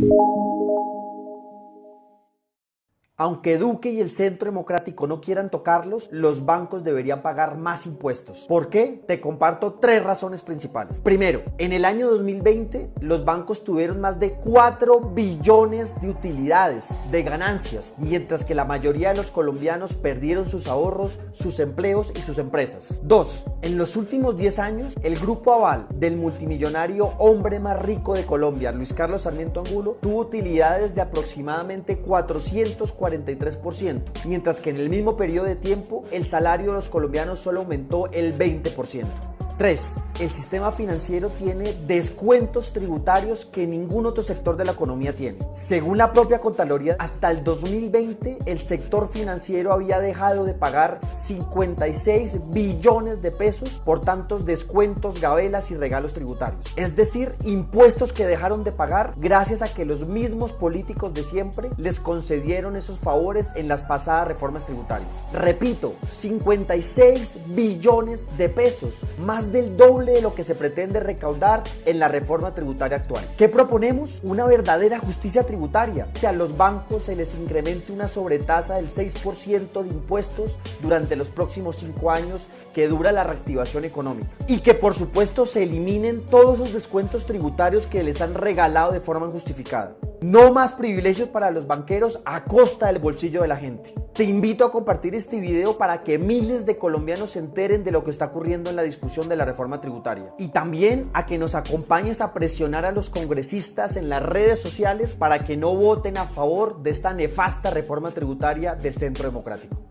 Thank you. Aunque Duque y el Centro Democrático no quieran tocarlos, los bancos deberían pagar más impuestos. ¿Por qué? Te comparto tres razones principales. Primero, en el año 2020 los bancos tuvieron más de 4 billones de utilidades, de ganancias, mientras que la mayoría de los colombianos perdieron sus ahorros, sus empleos y sus empresas. Dos, en los últimos 10 años, el grupo aval del multimillonario hombre más rico de Colombia, Luis Carlos Sarmiento Angulo, tuvo utilidades de aproximadamente 440 43%, mientras que en el mismo periodo de tiempo el salario de los colombianos solo aumentó el 20%. 3. El sistema financiero tiene descuentos tributarios que ningún otro sector de la economía tiene. Según la propia Contraloría, hasta el 2020 el sector financiero había dejado de pagar 56 billones de pesos por tantos descuentos, gabelas y regalos tributarios. Es decir, impuestos que dejaron de pagar gracias a que los mismos políticos de siempre les concedieron esos favores en las pasadas reformas tributarias. Repito, 56 billones de pesos, más del doble de lo que se pretende recaudar en la reforma tributaria actual. ¿Qué proponemos? Una verdadera justicia tributaria, que a los bancos se les incremente una sobretasa del 6% de impuestos durante los próximos 5 años que dura la reactivación económica. Y que por supuesto se eliminen todos esos descuentos tributarios que les han regalado de forma injustificada. No más privilegios para los banqueros a costa del bolsillo de la gente. Te invito a compartir este video para que miles de colombianos se enteren de lo que está ocurriendo en la discusión de la reforma tributaria. Y también a que nos acompañes a presionar a los congresistas en las redes sociales para que no voten a favor de esta nefasta reforma tributaria del Centro Democrático.